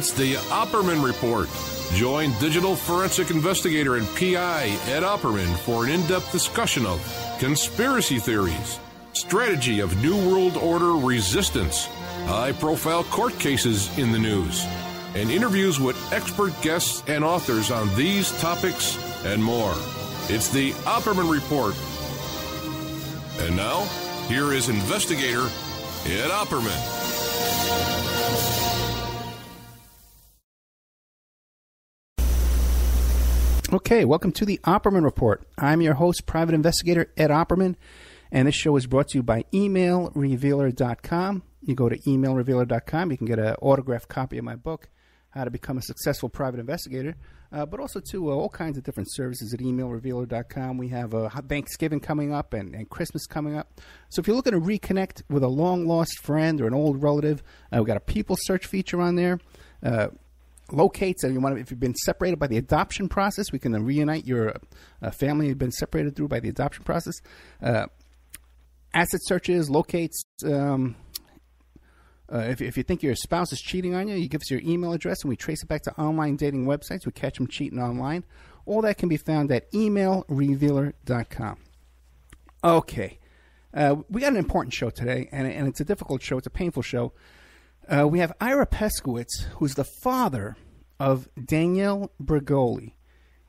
It's the Opperman Report. Join digital forensic investigator and PI Ed Opperman for an in depth discussion of conspiracy theories, strategy of New World Order resistance, high profile court cases in the news, and interviews with expert guests and authors on these topics and more. It's the Opperman Report. And now, here is investigator Ed Opperman. Okay, welcome to the Opperman Report. I'm your host, private investigator Ed Opperman, and this show is brought to you by emailrevealer.com. You go to emailrevealer.com, you can get an autographed copy of my book, How to Become a Successful Private Investigator, uh, but also to uh, all kinds of different services at emailrevealer.com. We have uh, Thanksgiving coming up and, and, Christmas coming up. So if you're looking to reconnect with a long lost friend or an old relative, uh, we've got a people search feature on there. Uh, locates and you want to, if you've been separated by the adoption process, we can reunite your uh, family you've been separated through by the adoption process. Uh, asset searches, locates. Um, uh, if, if you think your spouse is cheating on you, you give us your email address and we trace it back to online dating websites. We catch them cheating online. All that can be found at emailrevealer.com. Okay. Uh, we got an important show today, and, and it's a difficult show. It's a painful show. Uh, we have Ira Peskowitz, who's the father of Danielle Bregoli.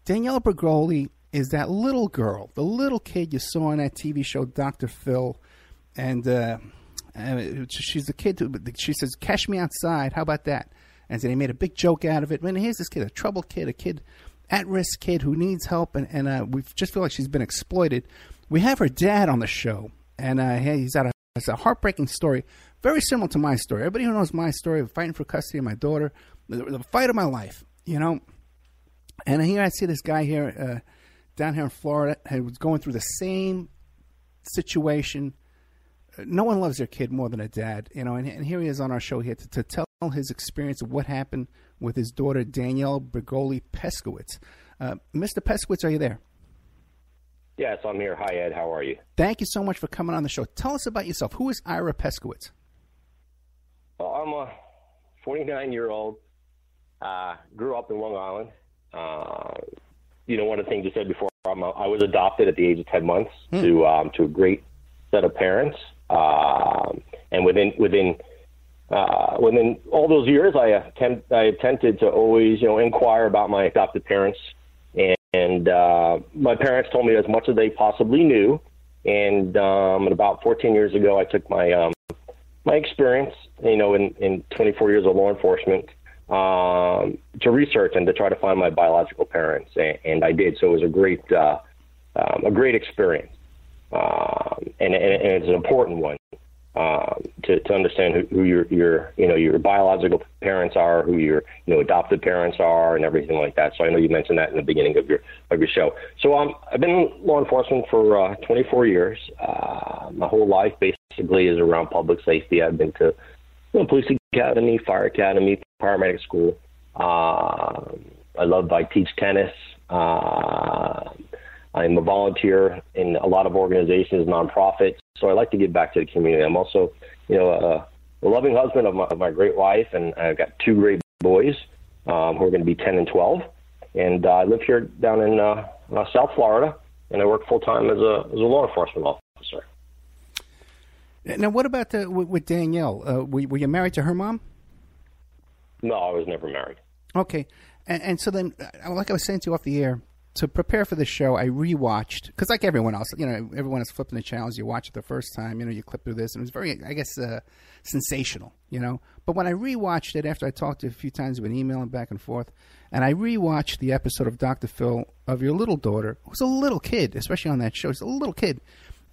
Danielle Bregoli is that little girl, the little kid you saw on that TV show, Dr. Phil. And uh, she's the kid who, she says, Cash me outside. How about that? And so they made a big joke out of it. Man, here's this kid, a troubled kid, a kid, at risk kid who needs help. And, and uh, we just feel like she's been exploited. We have her dad on the show. And uh, he's a, it's a heartbreaking story very similar to my story. Everybody who knows my story of fighting for custody of my daughter, the, the fight of my life, you know. And here I see this guy here uh, down here in Florida who was going through the same situation. No one loves their kid more than a dad, you know. And, and here he is on our show here to, to, tell his experience of what happened with his daughter Danielle Bregoli Peskowitz. Uh, Mr. Peskowitz, are you there? Yes, I'm here. Hi, Ed. How are you? Thank you so much for coming on the show. Tell us about yourself. Who is Ira Peskowitz? Well, I'm a 49 year old. Uh, grew up in Long Island. Uh, you know, one of the things you said before, I'm a, i was adopted at the age of 10 months hmm. to um, to a great set of parents. Um, and within within uh, within all those years, I attempt I attempted to always you know inquire about my adopted parents, and, and uh, my parents told me as much as they possibly knew. And, um, about 14 years ago, I took my um, my experience, you know, in, in 24 years of law enforcement, um, to research and to try to find my biological parents, and, and I did. So it was a great, uh, um, a great experience, um, and, and, and it's an important one um, to, to understand who, who your, your, you know, your biological parents are, who your, you know, adopted parents are, and everything like that. So I know you mentioned that in the beginning of your of your show. So um, I've been in law enforcement for uh, 24 years. Uh, my whole life basically is around public safety. I've been to you know, police academy, fire academy, paramedic school. Uh, I love. I teach tennis. Uh, I'm a volunteer in a lot of organizations, nonprofits. So I like to give back to the community. I'm also, you know, a, a loving husband of my, of my great wife, and I've got two great boys um, who are going to be 10 and 12. And uh, I live here down in uh, uh, South Florida, and I work full time as a as a law enforcement officer. Now, what about the, with, with Danielle? Uh, were, were you married to her mom? No, I was never married. Okay, and, and so then, uh, like I was saying to you off the air, to prepare for the show, I rewatched because, like everyone else, you know, everyone is flipping the channels. You watch it the first time, you know, you clip through this, and it was very, I guess, uh, sensational, you know. But when I rewatched it after I talked to a few times with emailing back and forth, and I rewatched the episode of Doctor Phil of your little daughter, who's a little kid, especially on that show, she's a little kid,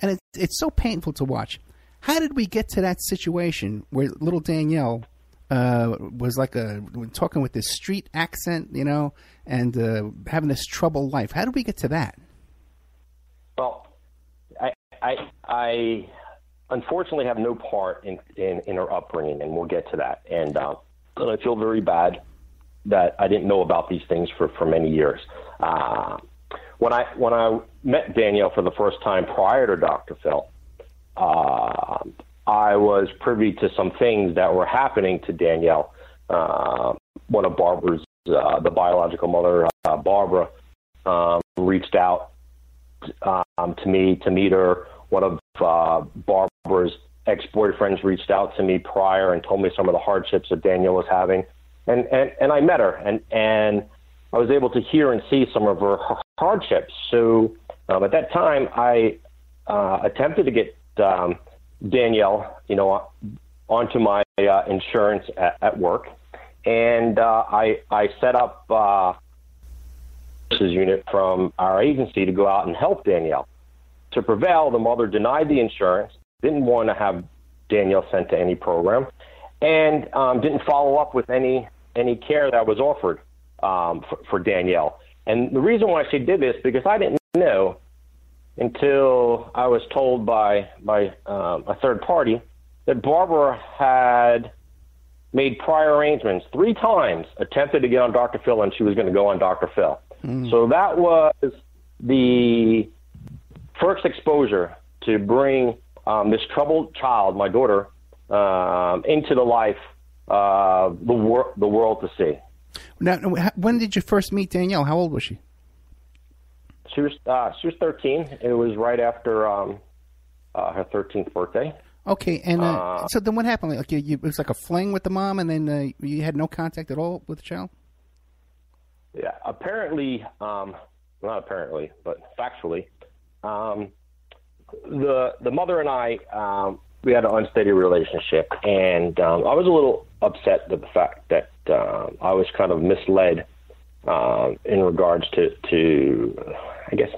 and it, it's so painful to watch. How did we get to that situation where little Danielle uh, was like a talking with this street accent, you know, and uh, having this troubled life. How did we get to that? Well, I, I, I unfortunately have no part in, in, in her upbringing, and we'll get to that. And, uh, I feel very bad that I didn't know about these things for, for many years. Uh, when I when I met Danielle for the first time prior to Dr. Phil, uh, I was privy to some things that were happening to Danielle uh, one of Barbara's, uh, the biological mother, uh, Barbara, um, reached out um, to me to meet her. One of uh, Barbara's ex-boyfriends reached out to me prior and told me some of the hardships that Danielle was having, and and, and I met her, and and I was able to hear and see some of her hardships. So um, at that time, I uh, attempted to get um, Danielle, you know, onto my uh, insurance at, at work, and uh, I I set up uh, unit from our agency to go out and help Danielle. To prevail, the mother denied the insurance, didn't want to have Danielle sent to any program, and um, didn't follow up with any any care that was offered um, for, for Danielle. And the reason why she did this because I didn't know until I was told by by um, a third party that Barbara had made prior arrangements three times, attempted to get on Dr. Phil, and she was going to go on Dr. Phil. Mm. So that was the first exposure to bring um, this troubled child, my daughter, um, into the life uh, the, wor- the world to see. Now, when did you first meet Danielle? How old was she? She was uh, she was thirteen. It was right after um, uh, her thirteenth birthday. Okay, and uh, uh, so then what happened? Like you, you, it was like a fling with the mom, and then uh, you had no contact at all with the child. Yeah, apparently, um, not apparently, but factually, um, the the mother and I um, we had an unsteady relationship, and um, I was a little upset with the fact that uh, I was kind of misled uh, in regards to to I guess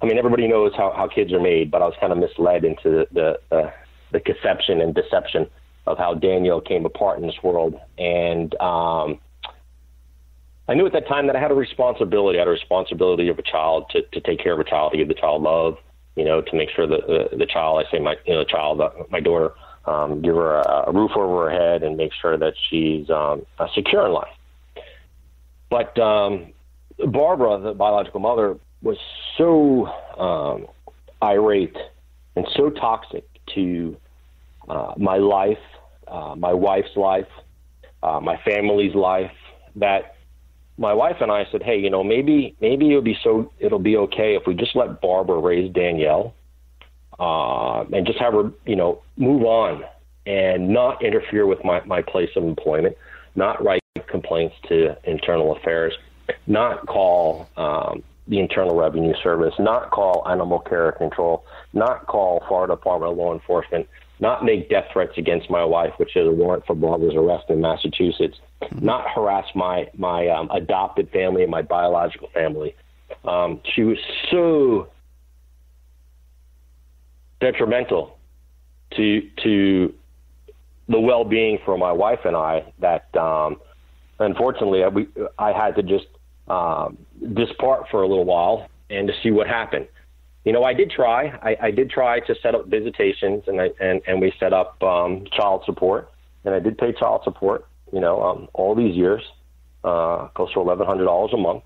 I mean everybody knows how, how kids are made, but I was kind of misled into the the, uh, the conception and deception of how Daniel came apart in this world, and um, I knew at that time that I had a responsibility. I had a responsibility of a child to, to take care of a child, to give the child love, you know, to make sure that the, the child, I say my, you know, the child, uh, my daughter, um, give her a, a roof over her head and make sure that she's um, secure in life. But um, Barbara, the biological mother, was so um, irate and so toxic to uh, my life, uh, my wife's life, uh, my family's life that my wife and I said, "Hey, you know, maybe maybe it'll be so it'll be okay if we just let Barbara raise Danielle, uh, and just have her, you know, move on and not interfere with my my place of employment, not write complaints to internal affairs, not call um, the Internal Revenue Service, not call Animal Care Control, not call Florida Department of Law Enforcement." Not make death threats against my wife, which is a warrant for Barbara's arrest in Massachusetts not harass my my um, adopted family and my biological family. Um, she was so detrimental to to the well being for my wife and I that um, unfortunately I, we, I had to just um, part for a little while and to see what happened. You know, I did try. I, I did try to set up visitations, and I, and and we set up um, child support, and I did pay child support you know, um, all these years, uh, close to eleven hundred dollars a month.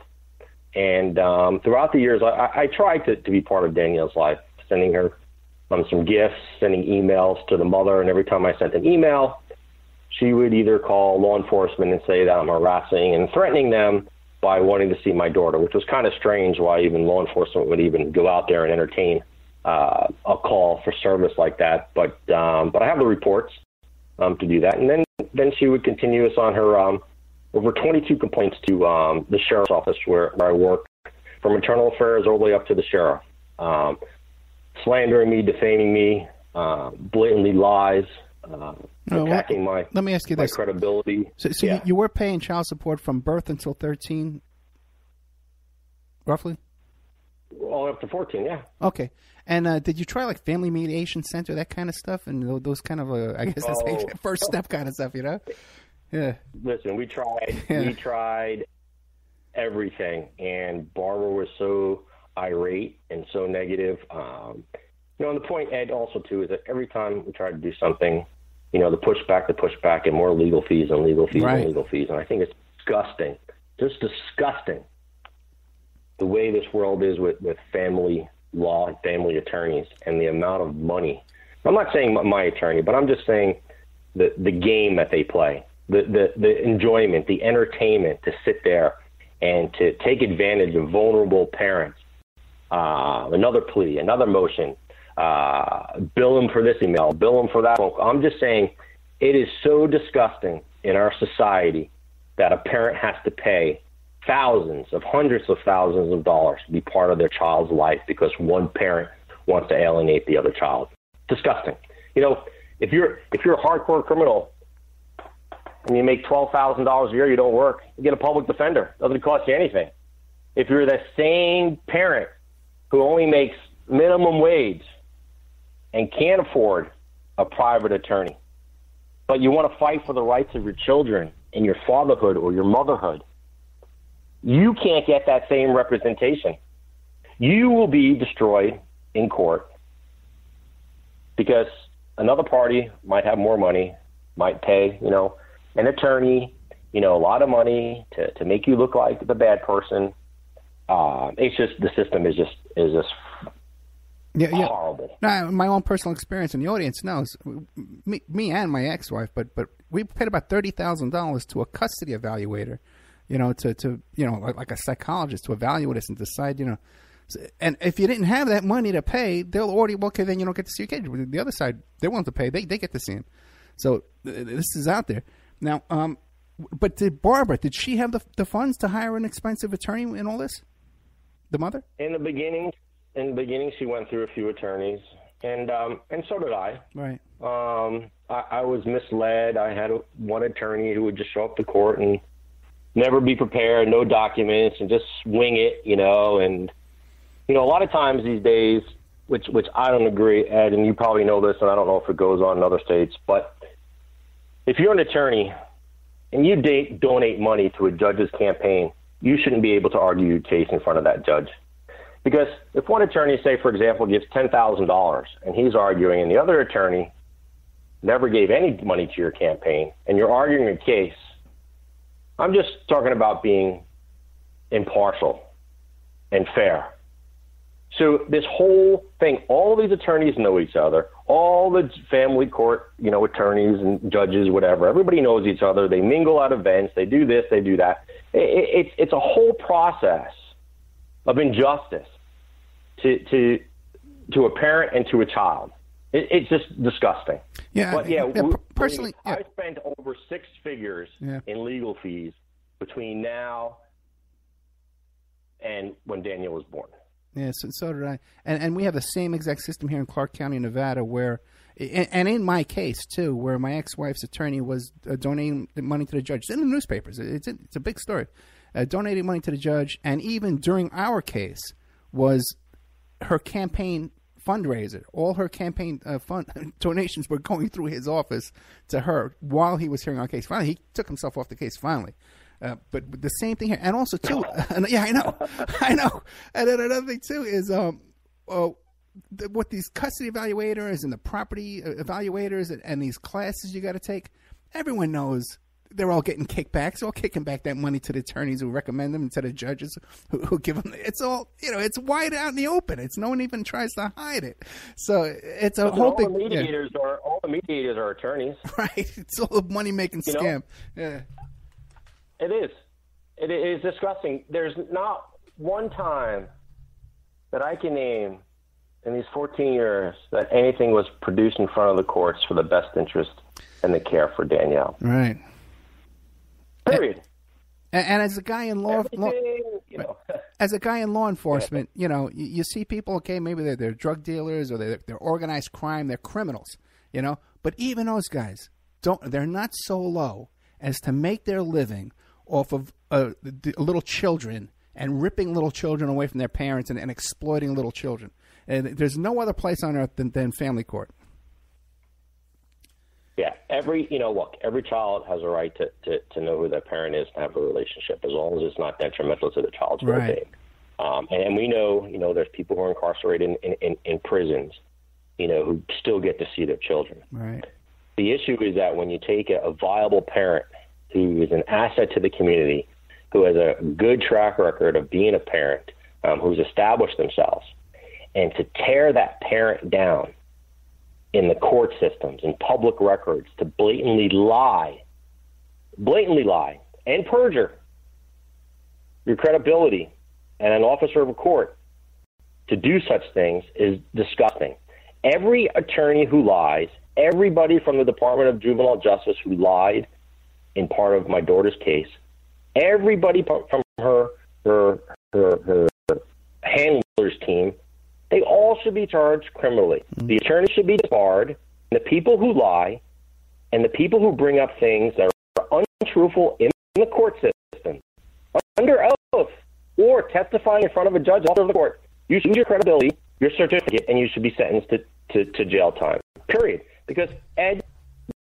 And um, throughout the years, I, I tried to, to be part of Danielle's life, sending her um, some gifts, sending emails to the mother, and every time I sent an email, she would either call law enforcement and say that I'm harassing and threatening them by wanting to see my daughter, which was kind of strange. Why even law enforcement would even go out there and entertain uh, a call for service like that. But um, but I have the reports um, to do that, and then then she would continue us on her um, over 22 complaints to um, the sheriff's office where, where I work, from internal affairs all the way up to the sheriff, um, slandering me, defaming me, uh, blatantly lies, uh, oh, attacking my let me ask you this credibility. So, so yeah. you, you were paying child support from birth until 13, roughly. All up to 14, yeah. Okay. And uh, did you try like family mediation center, that kind of stuff, and those kind of uh, I guess that's oh. first step kind of stuff, you know? Yeah. Listen, we tried. Yeah. We tried everything, and Barbara was so irate and so negative. Um, you know, and the point, Ed, also too, is that every time we try to do something, you know, the pushback, the pushback, and more legal fees and legal fees right. and legal fees, and I think it's disgusting, just disgusting, the way this world is with with family law and family attorneys and the amount of money. I'm not saying my attorney, but I'm just saying the the game that they play the, the, the enjoyment, the entertainment to sit there and to take advantage of vulnerable parents. Uh, another plea, another motion, uh, bill them for this email, bill them for that. I'm just saying it is so disgusting in our society that a parent has to pay thousands of hundreds of thousands of dollars to be part of their child's life because one parent wants to alienate the other child. Disgusting. You know, if you're if you're a hardcore criminal and you make twelve thousand dollars a year, you don't work, you get a public defender. Doesn't cost you anything. If you're the same parent who only makes minimum wage and can't afford a private attorney, but you want to fight for the rights of your children in your fatherhood or your motherhood, you can't get that same representation. You will be destroyed in court because another party might have more money, might pay, you know, an attorney, you know, a lot of money to, to make you look like the bad person. Uh, it's just the system is just is just yeah, yeah. horrible. Now, my own personal experience, and the audience knows me, me and my ex-wife, but but we paid about thirty thousand dollars to a custody evaluator, you know, to to you know like, like a psychologist to evaluate us and decide, you know. And if you didn't have that money to pay, they'll already well, okay, then you don't get to see your kid. The other side, they're willing to pay; they they get to see him. So this is out there. Now, um, but did Barbara, did she have the, the funds to hire an expensive attorney in all this? The mother? In the beginning, in the beginning, she went through a few attorneys, and um, and so did I. Right. Um, I, I was misled. I had a, one attorney who would just show up to court and never be prepared, no documents, and just wing it, you know. And you know, a lot of times these days, which which I don't agree, Ed, and you probably know this, and I don't know if it goes on in other states, but if you're an attorney and you date, donate money to a judge's campaign, you shouldn't be able to argue your case in front of that judge. Because if one attorney, say, for example, gives $10,000 and he's arguing, and the other attorney never gave any money to your campaign, and you're arguing a case, I'm just talking about being impartial and fair. So this whole thing, all these attorneys know each other. All the family court, you know, attorneys and judges, whatever. Everybody knows each other. They mingle at events. They do this. They do that. It, it's it's a whole process of injustice to to to a parent and to a child. It, it's just disgusting. Yeah, but yeah, yeah personally, yeah. I spent over six figures yeah. in legal fees between now and when Daniel was born. Yeah, so, so did I. And and we have the same exact system here in Clark County, Nevada, where, and in my case too, where my ex-wife's attorney was uh, donating money to the judge. It's in the newspapers. It's a, it's a big story. Uh, donating money to the judge, and even during our case, was her campaign fundraiser. All her campaign uh, fund donations were going through his office to her while he was hearing our case. Finally, he took himself off the case. Finally, uh, but, but, the same thing here, and also too, yeah, I know, I know. And then another thing too is um, uh, the, what these custody evaluators and the property uh, evaluators and, and these classes you got to take. Everyone knows they're all getting kickbacks. They're all kicking back that money to the attorneys who recommend them and to the judges who, who, give them. It's all you know. It's wide out in the open. It's no one even tries to hide it. So it's a but whole all big. The mediators yeah. are all the mediators are attorneys, right? It's all a money making scam. Know? Yeah. It is. It is disgusting. There's not one time that I can name in these 14 years that anything was produced in front of the courts for the best interest and the care for Danielle. Right. Period. And, and as a guy in law, law you know. as a guy in law enforcement, you know, you, you, see people. Okay, maybe they're, they're drug dealers or they're, they're organized crime. They're criminals. You know, but even those guys don't. They're not so low as to make their living off of uh, little children and ripping little children away from their parents and, and exploiting little children. And there's no other place on earth than, than family court. Yeah, every you know, look, every child has a right to, to, to know who their parent is and have a relationship, as long as it's not detrimental to the child's right. well-being. Um, and, and we know, you know, there's people who are incarcerated in, in, in, prisons, you know, who still get to see their children. Right. The issue is that when you take a, a viable parent who is an asset to the community, who has a good track record of being a parent, um, who's established themselves, and to tear that parent down in the court systems and public records, to blatantly lie blatantly lie and perjure your credibility and an officer of a court to do such things is disgusting. Every attorney who lies, everybody from the Department of Juvenile Justice who lied in part of my daughter's case, everybody from her her her, her handlers team, they all should be charged criminally. Mm-hmm. The attorney should be disbarred. And the people who lie and the people who bring up things that are untruthful in the court system under oath or testifying in front of a judge of the court, you should lose your credibility, your certificate, and you should be sentenced to, to, to jail time. Period. Because Ed,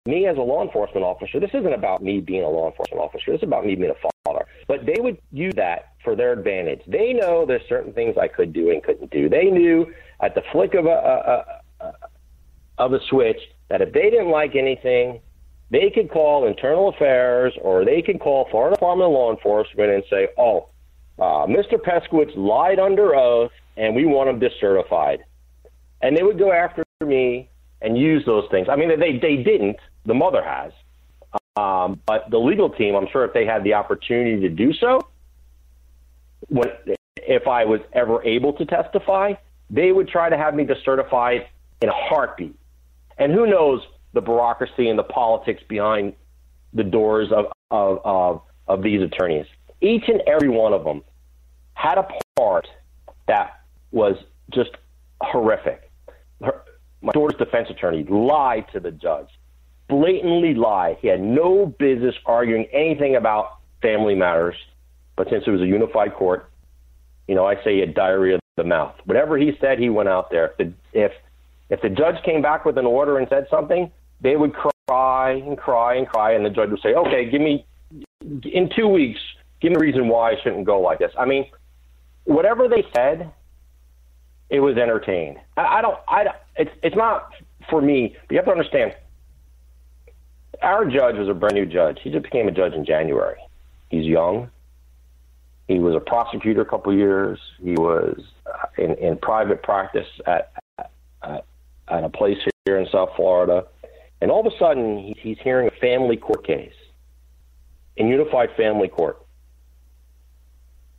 me as a law enforcement officer, this isn't about me being a law enforcement officer. This is about me being a father. But they would use that for their advantage. They know there's certain things I could do and couldn't do. They knew at the flick of a, a, a, of a switch that if they didn't like anything, they could call internal affairs or they could call Florida Department of Law Enforcement and say, "Oh, uh, Mr. Peskowitz lied under oath, and we want him discertified." And they would go after me and use those things. I mean, they they didn't. The mother has, um, but the legal team, I'm sure, if they had the opportunity to do so, when if I was ever able to testify, they would try to have me discertified in a heartbeat. And who knows the bureaucracy and the politics behind the doors of, of, of, of these attorneys. Each and every one of them had a part that was just horrific. Her, my daughter's defense attorney lied to the judge, blatantly lied. He had no business arguing anything about family matters, but since it was a unified court, you know, I say had diarrhea of the mouth. Whatever he said, he went out there. If the, if if the judge came back with an order and said something, they would cry and cry and cry, and the judge would say, "Okay, give me in two weeks, give me a reason why I shouldn't go like this." I mean, whatever they said, it was entertained. I, I don't. I it's it's not for me. But you have to understand. Our judge was a brand new judge. He just became a judge in January. He's young. He was a prosecutor a couple years. He was uh, in, in private practice at, at at a place here in South Florida. And all of a sudden, he's hearing a family court case in Unified Family Court.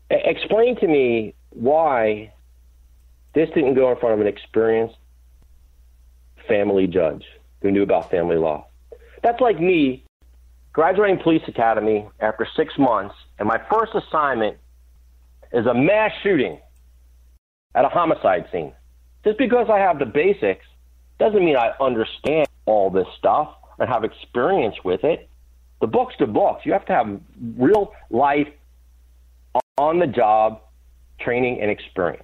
Explain to me why this didn't go in front of an experienced family judge who knew about family law. That's like me graduating police academy after six months, and my first assignment is a mass shooting at a homicide scene. Just because I have the basics doesn't mean I understand all this stuff and have experience with it. The book's the books. You have to have real life on the job training and experience.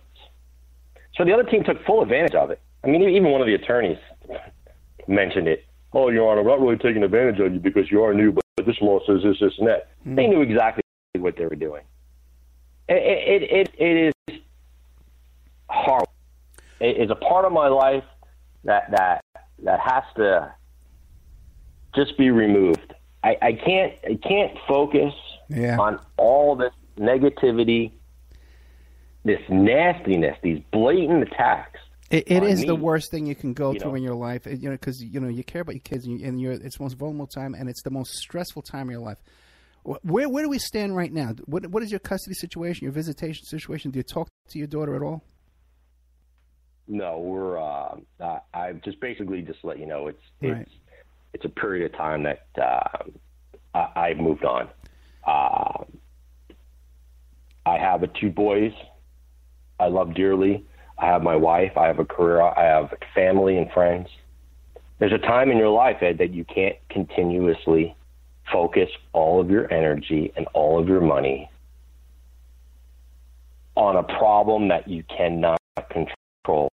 So the other team took full advantage of it. I mean, even one of the attorneys mentioned it. Oh, Your Honor, we're not really taking advantage of you because you are new, but this law says this, this, and that. Mm-hmm. They knew exactly what they were doing. It, it, it, it is horrible. It is a part of my life that that that has to just be removed. I, I can't I can't focus yeah. on all this negativity, this nastiness, these blatant attacks. It, it is me. the worst thing you can go you through know? in your life, you know, because you know you care about your kids, and, you, and you're it's the most vulnerable time, and it's the most stressful time of your life. Where where do we stand right now? What what is your custody situation, your visitation situation? Do you talk to your daughter at all? No, we're. Uh, uh, I just basically just let you know it's right. it's it's a period of time that uh, I, I've moved on. Uh, I have a two boys. I love dearly. I have my wife. I have a career. I have family and friends. There's a time in your life, Ed, that you can't continuously focus all of your energy and all of your money on a problem that you cannot control.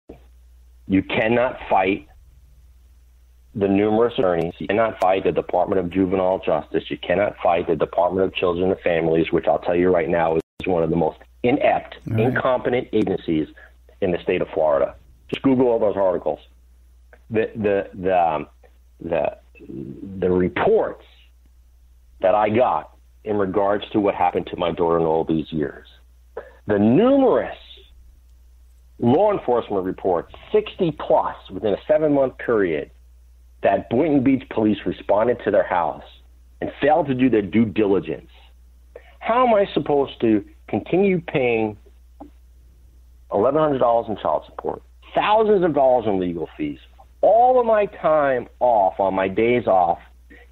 You cannot fight the numerous attorneys. You cannot fight the Department of Juvenile Justice. You cannot fight the Department of Children and Families, which I'll tell you right now is one of the most inept, right. incompetent agencies in the state of Florida. Just Google all those articles. The the the um, the the reports that I got in regards to what happened to my daughter in all these years, the numerous law enforcement reports, 60 plus within a seven month period, that Boynton Beach police responded to their house and failed to do their due diligence, how am I supposed to continue paying $1,100 in child support, thousands of dollars in legal fees, all of my time off on my days off,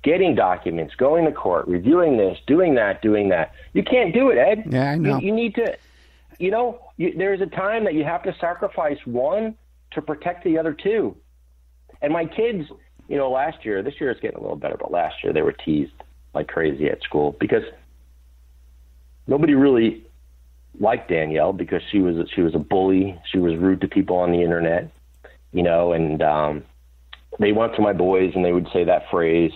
getting documents, going to court, reviewing this, doing that, doing that. You can't do it, Ed. Yeah, I know. You, you need to, you know, you, there's a time that you have to sacrifice one to protect the other two. And my kids, you know, last year, this year it's getting a little better, but last year they were teased like crazy at school because nobody really liked Danielle because she was she was a bully. She was rude to people on the internet, you know, and um, they went to my boys and they would say that phrase,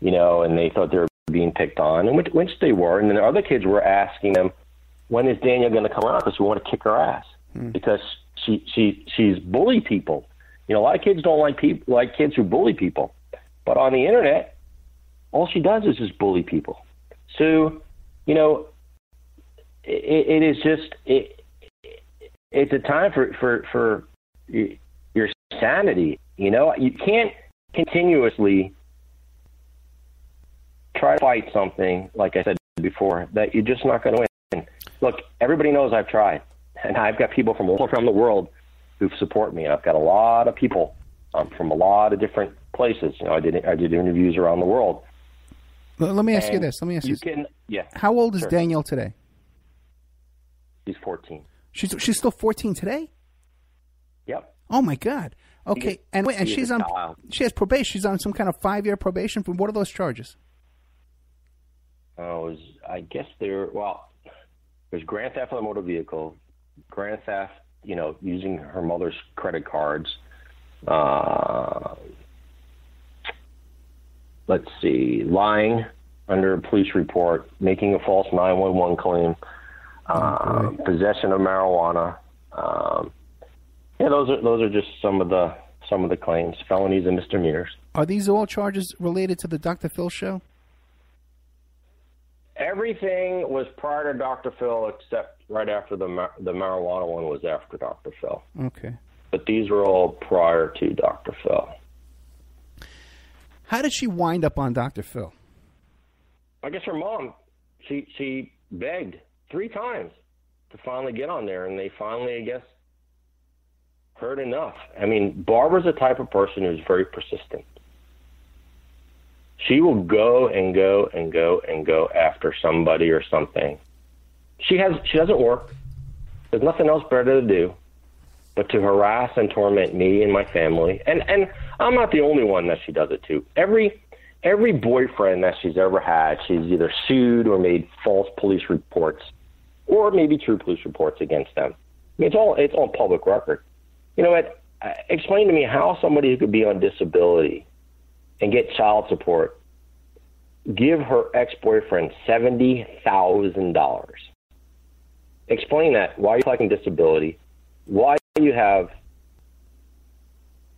you know, and they thought they were being picked on, and which, which they were. And then the other kids were asking them, "When is Danielle going to come around? Because we want to kick her ass because she she she's bully people. You know, a lot of kids don't like people like kids who bully people, but on the internet, all she does is just bully people. So, you know, it, it is just it, it's a time for for for your sanity. You know, you can't continuously try to fight something like I said before that you're just not going to win. Look, everybody knows I've tried, and I've got people from all around the world who support me. I've got a lot of people um, from a lot of different places. You know, I did I did interviews around the world. Let me ask you this. Let me ask you. You This. can, yeah. How old is Sure. Danielle today? She's 14. She's she's still 14 today. Yep. Oh my God. Okay, and wait, and she's on child. she has probation. She's on some kind of five year probation. For what are those charges? Was I guess there. Well, there's grand theft of a motor vehicle, grand theft. You know, using her mother's credit cards. Uh, let's see, lying under a police report, making a false 911 claim, uh, possession of marijuana. Um, yeah, those are those are just some of the some of the claims, felonies and misdemeanors. Are these all charges related to the Dr. Phil show? Everything was prior to Dr. Phil, except right after the mar- the marijuana one was after Dr. Phil. Okay. But these were all prior to Dr. Phil. How did she wind up on Dr. Phil? I guess her mom, she she begged three times to finally get on there, and they finally, I guess, heard enough. I mean, Barbara's the type of person who's very persistent. She will go and go and go and go after somebody or something. She has she doesn't work. There's nothing else better to do but to harass and torment me and my family. And and I'm not the only one that she does it to. Every every boyfriend that she's ever had, she's either sued or made false police reports, or maybe true police reports against them. I mean, it's all it's all public record. You know what? Uh, Explain to me how somebody who could be on disability and get child support give her ex-boyfriend seventy thousand dollars. Explain that. Why you're you collecting disability? Why you have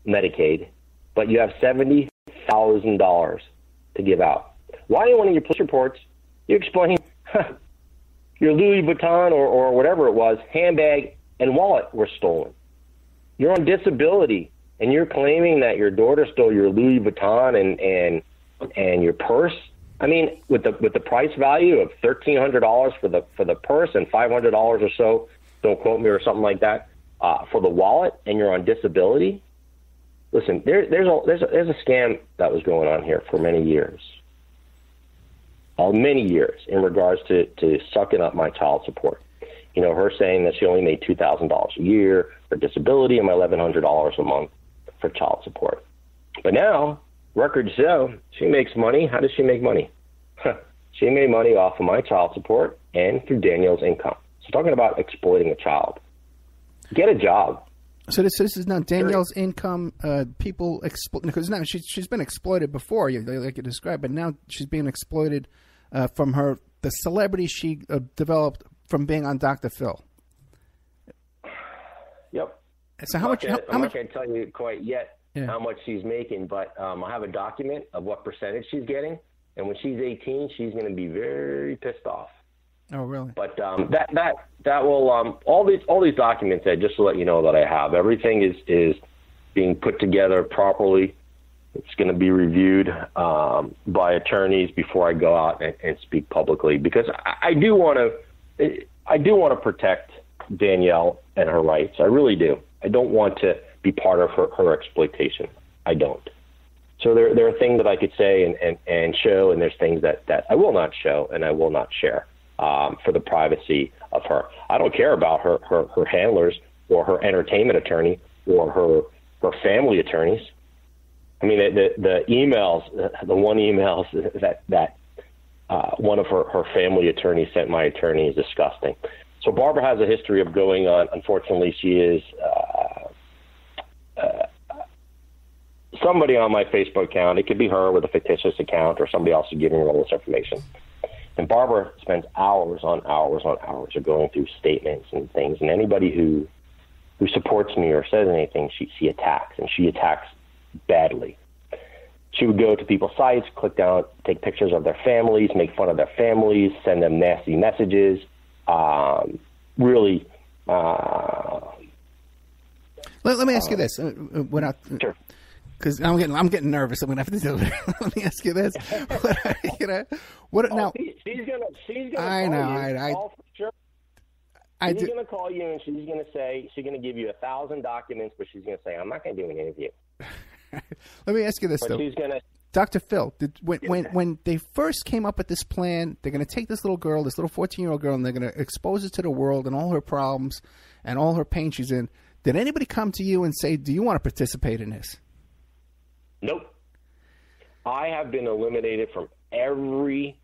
Medicaid, but you have seventy thousand dollars to give out? Why in one of your police reports you explain your Louis Vuitton or, or whatever it was handbag and wallet were stolen? You're on disability and you're claiming that your daughter stole your Louis Vuitton and and and your purse. I mean, with the with the price value of thirteen hundred dollars for the for the purse and five hundred dollars or so, don't quote me or something like that, uh, for the wallet, and you're on disability. Listen, there, there's a there's a, there's a scam that was going on here for many years, uh, many years in regards to to sucking up my child support. You know, her saying that she only made two thousand dollars a year for disability and my eleven hundred dollars a month for child support. But now records show she makes money. How does she make money? she made money off of my child support and through Danielle's income. So talking about exploiting a child. Get a job. So this, this is now Danielle's income. Uh, people exploit because now she's she's been exploited before, you- like you described, but now she's being exploited uh, from her the celebrity she uh, developed from being on Dr. Phil. Yep. So how much? How, how I'm much? not going to tell you quite yet Yeah. how much she's making, but um, I have a document of what percentage she's getting. And when she's 18, she's going to be very pissed off. Oh, really? But um, that that that will um, all these all these documents. Ed, just to let you know that I have everything is is being put together properly. It's going to be reviewed um, by attorneys before I go out and, and speak publicly because I, I do want to. I do want to protect Danielle and her rights. I really do. I don't want to be part of her, her exploitation. I don't. So there, there are things that I could say and, and, and show, and there's things that, that I will not show and I will not share um, for the privacy of her. I don't care about her, her, her handlers or her entertainment attorney or her, her family attorneys. I mean, the, the, the emails, the one emails that, that uh, one of her, her family attorneys sent my attorney is disgusting. So Barbara has a history of going on. Unfortunately, she is uh, uh, somebody on my Facebook account. It could be her with a fictitious account or somebody else giving her all this information. And Barbara spends hours on hours on hours of going through statements and things. And anybody who who supports me or says anything, she she attacks, and she attacks badly. She would go to people's sites, click down, take pictures of their families, make fun of their families, send them nasty messages. Um, really. Uh, let, let me ask you this: uh, uh when I, sure because I'm getting I'm getting nervous. I'm gonna have to do it. Let me ask you this: what, you know, what oh, now? she's gonna she's gonna. I know. I I, sure. I she's do. gonna call you and she's gonna say she's gonna give you a thousand documents, but she's gonna say I'm not gonna do an interview. Let me ask you this but though. She's gonna. Dr. Phil, did, when, when when they first came up with this plan, they're going to take this little girl, this little 14 year old girl, and they're going to expose her to the world and all her problems and all her pain she's in. Did anybody come to you and say, "Do you want to participate in this"? Nope. I have been eliminated from every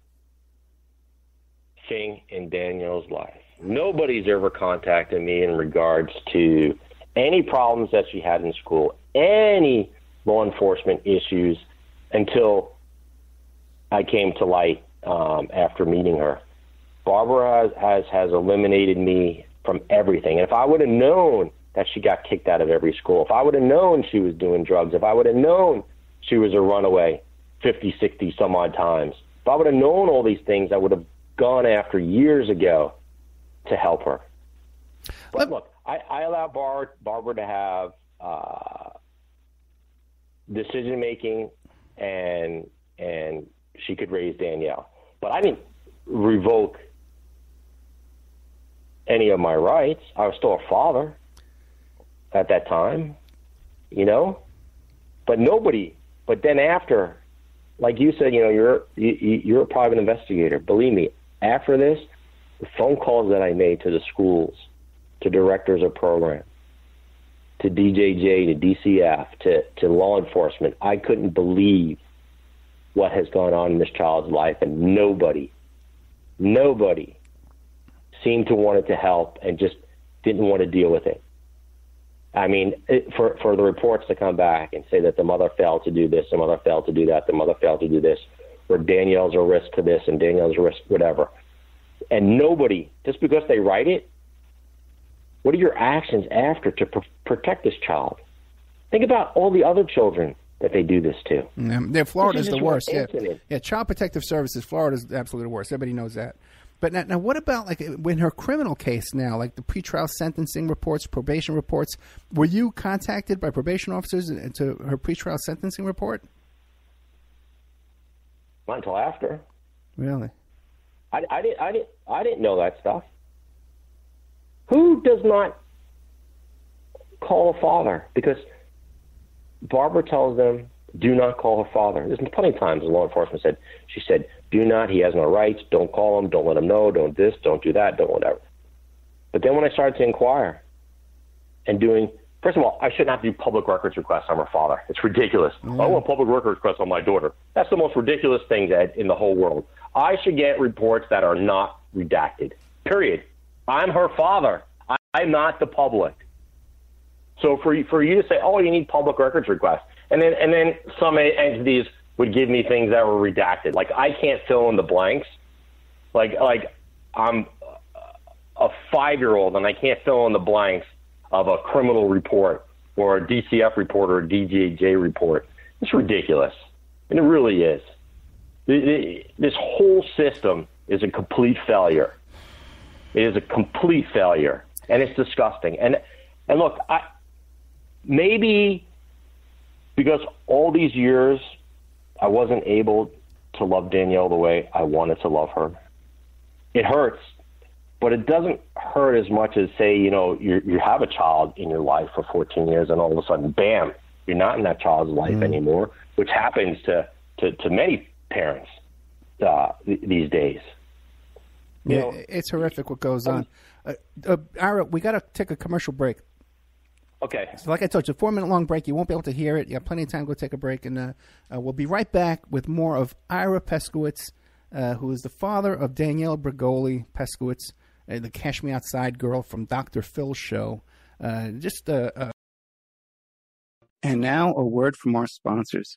thing in Danielle's life. Nobody's ever contacted me in regards to any problems that she had in school, any law enforcement issues until I came to light um, after meeting her. Barbara has, has, has eliminated me from everything. And if I would have known that she got kicked out of every school. If I would have known she was doing drugs, if I would have known she was a runaway 50, 60 some odd times, if I would have known all these things, I would have gone after years ago to help her. But look, I, I allow Bar, Barbara to have uh, decision making, and and she could raise Danielle. But I didn't revoke any of my rights. I was still a father at that time, you know. But nobody. But then after, like you said, you know, you're you, you're a private investigator. Believe me, after this, the phone calls that I made to the schools, to directors of programs, to DJJ, to DCF, to to law enforcement, I couldn't believe what has gone on in this child's life, and nobody, nobody seemed to want to help and just didn't want to deal with it. I mean, it, for for the reports to come back and say that the mother failed to do this, the mother failed to do that, the mother failed to do this, or Danielle's a risk to this and Danielle's a risk, whatever, and nobody, just because they write it, what are your actions after to pr- protect this child? Think about all the other children that they do this to. Mm, yeah, Florida's the worst. Yeah. yeah, Child Protective Services, Florida's absolutely the worst. Everybody knows that. But now, now, what about like in her criminal case now, like the pretrial sentencing reports, probation reports? Were you contacted by probation officers to her pretrial sentencing report? Not until after. Really? I, I didn't. I didn't. I didn't know that stuff. Who does not call a father? Because Barbara tells them, "Do not call her father." There's plenty of times the law enforcement said, "She said, do not. He has no rights. Don't call him. Don't let him know. Don't this. Don't do that. Don't whatever. But then when I started to inquire and doing, first of all, I should not do public records requests on her father. It's ridiculous. Mm. I want public records requests on my daughter. That's the most ridiculous thing Ed, in the whole world. I should get reports that are not redacted. Period. I'm her father. I, I'm not the public. So for for you to say, oh, you need public records requests, and then and then some entities would give me things that were redacted. Like I can't fill in the blanks. Like like I'm a five year old and I can't fill in the blanks of a criminal report or a DCF report or a DJJ report. It's ridiculous. And it really is. This whole system is a complete failure. It is a complete failure, and it's disgusting. And and look, I maybe because all these years I wasn't able to love Danielle the way I wanted to love her. It hurts, but it doesn't hurt as much as say, you know, you you have a child in your life for 14 years and all of a sudden, bam, you're not in that child's life mm. anymore, which happens to to, to many parents uh, th- these days. You yeah, know, it's horrific what goes on. Uh, uh, Ira, we got to take a commercial break. Okay. So, like I told you, a four minute long break. You won't be able to hear it. You have plenty of time to go take a break, and uh, uh, we'll be right back with more of Ira Peskowitz, uh, who is the father of Danielle Bregoli Peskowitz, uh, the Cash Me Outside girl from Dr. Phil's show. Uh, just uh, and now a word from our sponsors.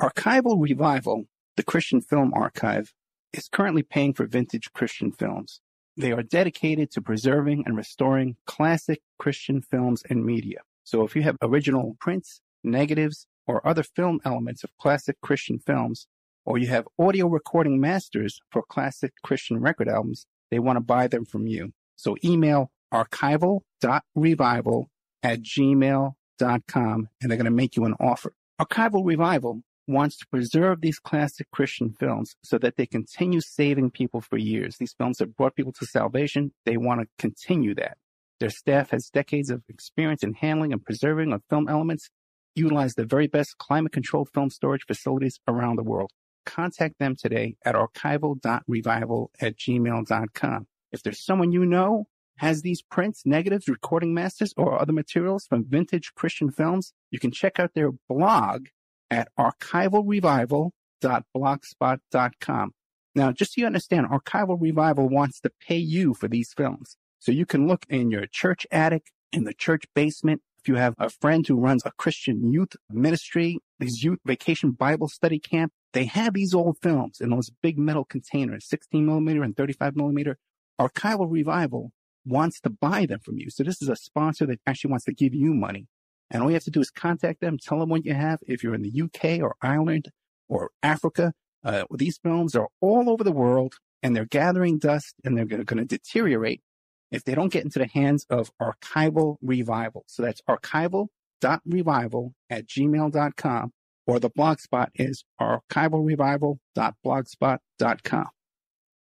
Archival Revival, the Christian Film Archive, is currently paying for vintage Christian films. They are dedicated to preserving and restoring classic Christian films and media. So if you have original prints, negatives, or other film elements of classic Christian films, or you have audio recording masters for classic Christian record albums, they want to buy them from you. So email archival.revival at gmail.com and they're going to make you an offer. Archival Revival wants to preserve these classic Christian films so that they continue saving people for years. These films have brought people to salvation. They want to continue that. Their staff has decades of experience in handling and preserving of film elements, utilize the very best climate controlled film storage facilities around the world. Contact them today at archival.revival at gmail.com. If there's someone you know has these prints, negatives, recording masters, or other materials from vintage Christian films, you can check out their blog at archivalrevival.blogspot.com. Now, just so you understand, Archival Revival wants to pay you for these films. So you can look in your church attic, in the church basement. If you have a friend who runs a Christian youth ministry, these youth vacation Bible study camp, they have these old films in those big metal containers, 16 millimeter and 35 millimeter. Archival Revival wants to buy them from you. So this is a sponsor that actually wants to give you money. And all you have to do is contact them, tell them what you have. If you're in the UK or Ireland or Africa, uh, these films are all over the world and they're gathering dust and they're going to deteriorate if they don't get into the hands of archival revival. So that's archival.revival at gmail.com or the blog spot is archivalrevival.blogspot.com.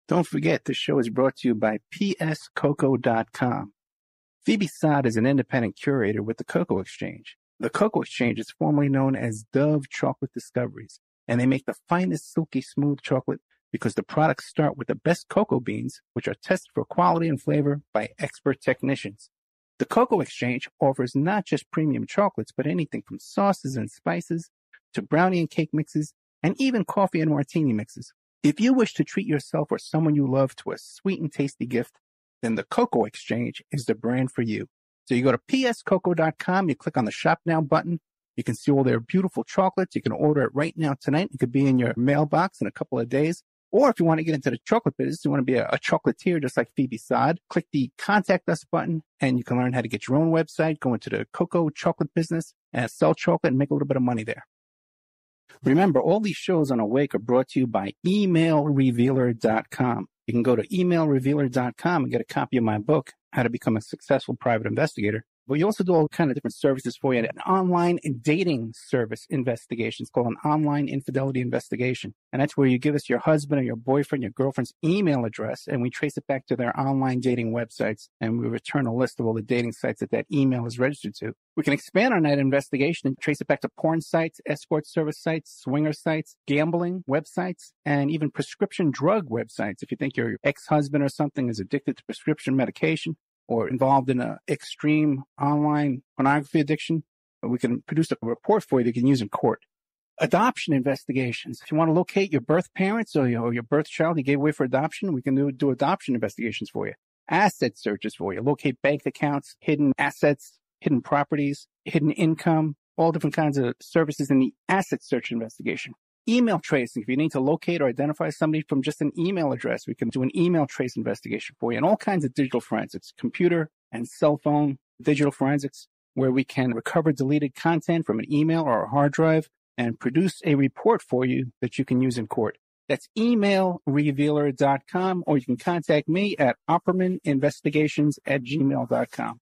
Don't forget, this show is brought to you by pscoco.com. Phoebe Sod is an independent curator with the Cocoa Exchange. The Cocoa Exchange is formerly known as Dove Chocolate Discoveries, and they make the finest silky smooth chocolate because the products start with the best cocoa beans, which are tested for quality and flavor by expert technicians. The Cocoa Exchange offers not just premium chocolates, but anything from sauces and spices to brownie and cake mixes, and even coffee and martini mixes. If you wish to treat yourself or someone you love to a sweet and tasty gift, then the Cocoa Exchange is the brand for you. So you go to pscoco.com, you click on the shop now button. You can see all their beautiful chocolates. You can order it right now tonight. It could be in your mailbox in a couple of days. Or if you want to get into the chocolate business, you want to be a, a chocolatier just like Phoebe Sod, click the contact us button and you can learn how to get your own website, go into the cocoa chocolate business and sell chocolate and make a little bit of money there. Remember, all these shows on Awake are brought to you by emailrevealer.com. You can go to emailrevealer.com and get a copy of my book, How to Become a Successful Private Investigator. But you also do all kind of different services for you. An online dating service investigation. It's called an online infidelity investigation. And that's where you give us your husband or your boyfriend, your girlfriend's email address, and we trace it back to their online dating websites. And we return a list of all the dating sites that that email is registered to. We can expand on that investigation and trace it back to porn sites, escort service sites, swinger sites, gambling websites, and even prescription drug websites. If you think your ex-husband or something is addicted to prescription medication, or involved in an extreme online pornography addiction, we can produce a report for you that you can use in court. Adoption investigations. If you want to locate your birth parents or your, or your birth child you gave away for adoption, we can do, do adoption investigations for you. Asset searches for you. Locate bank accounts, hidden assets, hidden properties, hidden income, all different kinds of services in the asset search investigation email tracing. If you need to locate or identify somebody from just an email address, we can do an email trace investigation for you and all kinds of digital forensics, computer and cell phone digital forensics, where we can recover deleted content from an email or a hard drive and produce a report for you that you can use in court. That's emailrevealer.com or you can contact me at oppermaninvestigations at gmail.com.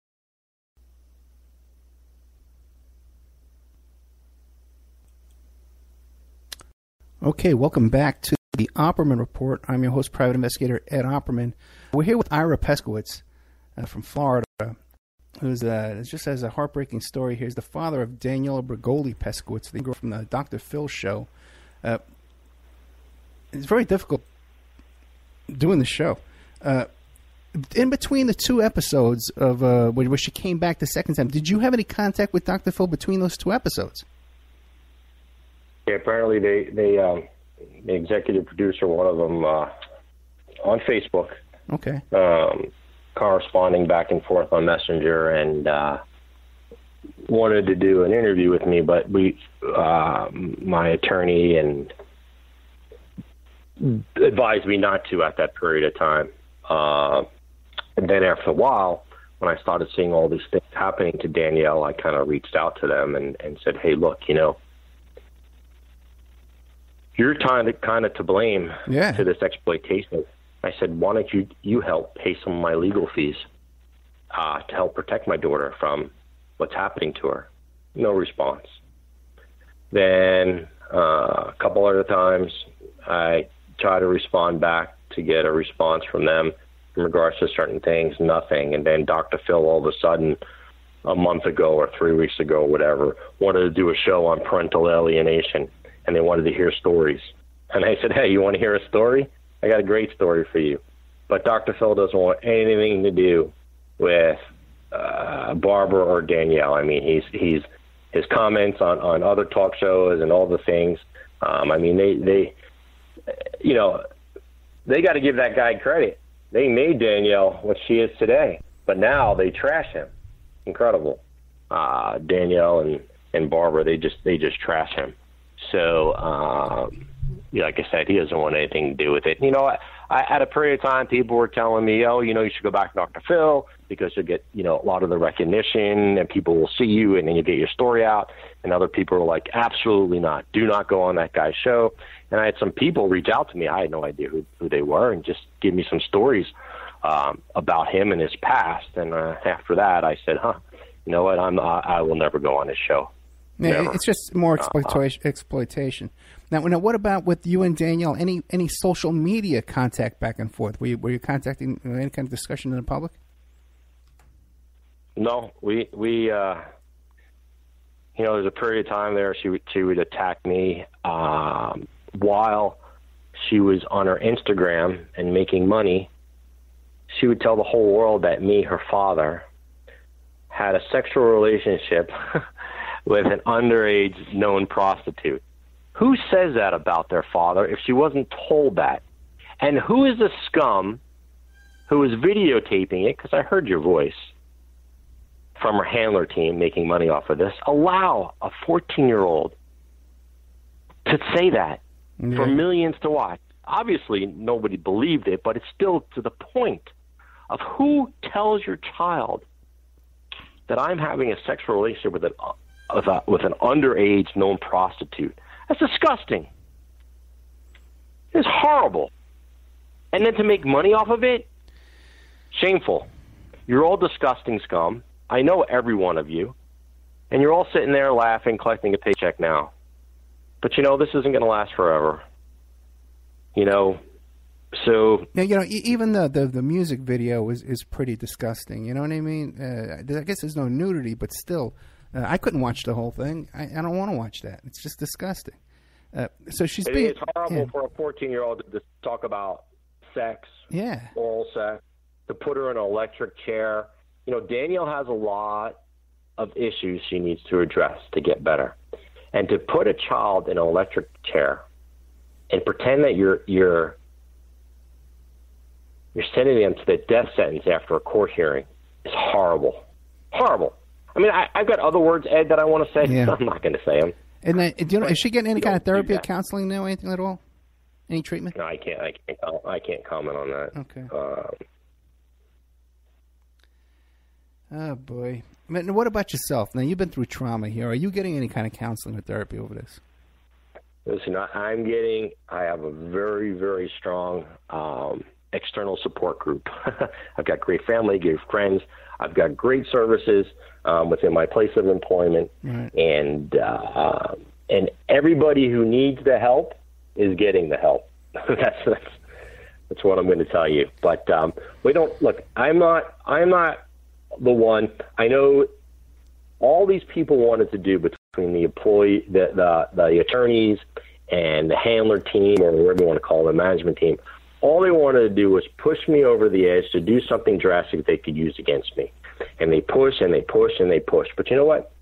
Okay, welcome back to the Opperman Report. I'm your host, private investigator Ed Opperman. We're here with Ira Peskowitz uh, from Florida, who's uh, just has a heartbreaking story. Here's the father of Daniela Bregoli Peskowitz, the girl from the Dr. Phil show. Uh, it's very difficult doing the show. Uh, in between the two episodes of uh, where, where she came back the second time, did you have any contact with Dr. Phil between those two episodes? Yeah, apparently they they um, the executive producer, one of them, uh, on Facebook, Okay. um, corresponding back and forth on Messenger, and uh, wanted to do an interview with me, but we, uh, my attorney, and advised me not to at that period of time. Uh, and then after a while, when I started seeing all these things happening to Danielle, I kind of reached out to them and, and said, "Hey, look, you know." You're kind of kind of to blame Yeah. to this exploitation. I said, why don't you you help pay some of my legal fees uh, to help protect my daughter from what's happening to her? No response. Then uh, a couple other times, I try to respond back to get a response from them in regards to certain things. Nothing. And then Dr. Phil, all of a sudden, a month ago or three weeks ago, whatever, wanted to do a show on parental alienation, and they wanted to hear stories. And I said, "Hey, you want to hear a story? I got a great story for you." But Dr. Phil doesn't want anything to do with uh, Barbara or Danielle. I mean, he's he's his comments on on other talk shows and all the things. Um, I mean, they they you know they got to give that guy credit. They made Danielle what she is today, but now they trash him. Incredible. Uh, Danielle and and Barbara, they just they just trash him. So, um, like I said, he doesn't want anything to do with it. You know, I, I, at a period of time, people were telling me, oh, you know, you should go back to Dr. Phil because you'll get, you know, a lot of the recognition and people will see you and then you get your story out. And other people were like, absolutely not. Do not go on that guy's show. And I had some people reach out to me. I had no idea who, who they were and just give me some stories um, about him and his past. And uh, after that, I said, huh, you know what? I'm, I, I will never go on his show. Yeah, it's just more exploitation. exploitation. Now, now, what about with you and Danielle? Any any social media contact back and forth? Were you, were you contacting uh, any kind of discussion in the public? No, we we uh you know, there's a period of time there she would she would attack me um while she was on her Instagram and making money. She would tell the whole world that me, her father, had a sexual relationship with an underage known prostitute. Who says that about their father if she wasn't told that? And who is the scum who was videotaping it? Because I heard your voice from her handler team making money off of this. Allow a 14 year old to say that for millions to watch. Obviously, nobody believed it, but it's still to the point of who tells your child that I'm having a sexual relationship with an with, a, with an underage known prostitute. That's disgusting. It's horrible. And then to make money off of it, shameful. You're all disgusting scum. I know every one of you. And you're all sitting there laughing, collecting a paycheck now. But you know, this isn't going to last forever. You know, so Yeah, you know, even the, the, the music video is, is pretty disgusting. You know what I mean? Uh, I guess there's no nudity, but still, uh, I couldn't watch the whole thing. I, I don't want to watch that. It's just disgusting. Uh, so she's it- being it's horrible yeah. for a 14 year old to talk about sex, Yeah. oral sex, to put her in an electric chair. You know, Danielle has a lot of issues she needs to address to get better. And to put a child in an electric chair and pretend that you're you're you're sending them to the death sentence after a court hearing is horrible. Horrible. I mean, I, I've got other words, Ed, that I want to say. Yeah. I'm not going to say them. And then, do you know, is she getting any kind of therapy or counseling now? Anything at all? Any treatment? No, I can't. I can't. I can't comment on that. Okay. Um, Oh boy. I mean, what about yourself? Now you've been through trauma here. Are you getting any kind of counseling or therapy over this? Listen, I, I'm getting. I have a very, very strong um, external support group. I've got great family, great friends. I've got great services um, within my place of employment, Right. and uh, and everybody who needs the help is getting the help. that's, that's that's what I'm going to tell you. But um, we don't look. I'm not. I'm not the one. I know all these people wanted to do between the employee, the the, the attorneys, and the handler team, or whatever you want to call it, the management team. All they wanted to do was push me over the edge to do something drastic they could use against me. And they push and they push and they push. But you know what?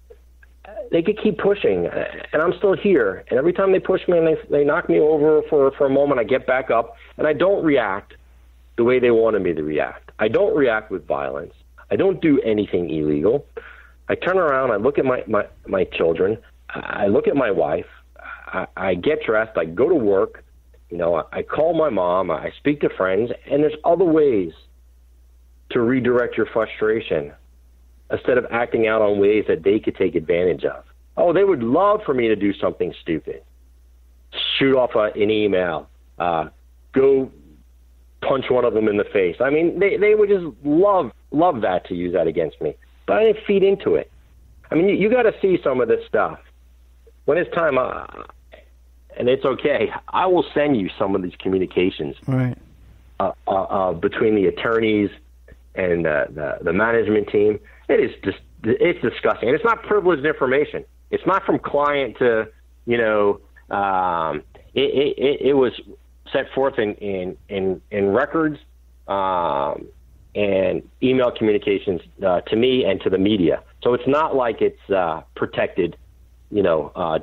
They could keep pushing, and I'm still here. And every time they push me and they they knock me over for for a moment, I get back up and I don't react the way they wanted me to react. I don't react with violence. I don't do anything illegal. I turn around, I look at my my, my children, I look at my wife, I, I get dressed, I go to work, you know, I, call my mom, I speak to friends, and there's other ways to redirect your frustration instead of acting out on ways that they could take advantage of. Oh, they would love for me to do something stupid. Shoot off a, an email, uh, go punch one of them in the face. I mean, they they would just love love that to use that against me. But I didn't feed into it. I mean, you, you got to see some of this stuff. When it's time, uh, and it's okay, I will send you some of these communications. Right. Uh, uh, uh, between the attorneys and uh, the the management team, it is just it's disgusting. And it's not privileged information. It's not from client to you know. Um, it, it, it was set forth in in in, in records um, and email communications uh, to me and to the media. So it's not like it's uh, protected, you know, uh,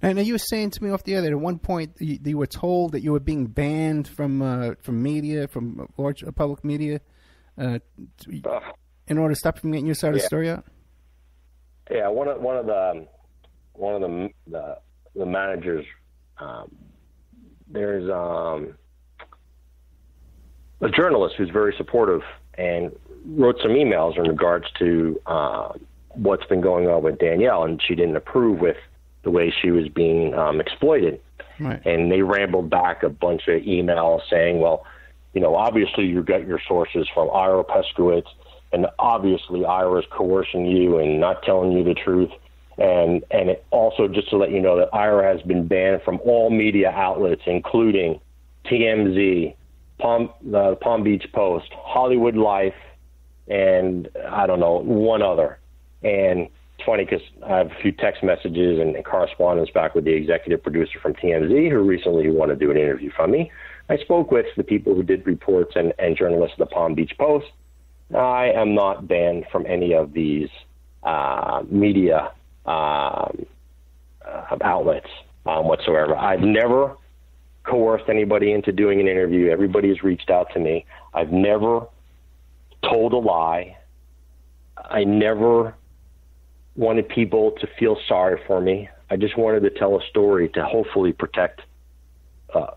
documentation. And you were saying to me off the other at one point you, you were told that you were being banned from uh, from media, from large uh, public media, uh, to, in order to stop you from getting your side of the story out. Yeah, one of one of the one of the the, the managers um, there's um, a journalist who's very supportive and wrote some emails in regards to uh, what's been going on with Danielle, and she didn't approve with the way she was being um, exploited. Right. And they rambled back a bunch of emails saying, well, you know, obviously you get your sources from Ira Peskowitz, and obviously Ira's coercing you and not telling you the truth. And and it also just to let you know that Ira has been banned from all media outlets, including TMZ, Palm the Palm Beach Post, Hollywood Life, and I don't know one other. And funny because I have a few text messages and, and correspondence back with the executive producer from TMZ who recently wanted to do an interview from me. I spoke with the people who did reports and, and journalists of the Palm Beach Post. I am not banned from any of these uh, media um, uh, outlets um, whatsoever. I've never coerced anybody into doing an interview. Everybody has reached out to me. I've never told a lie. I never wanted people to feel sorry for me. I just wanted to tell a story to hopefully protect uh,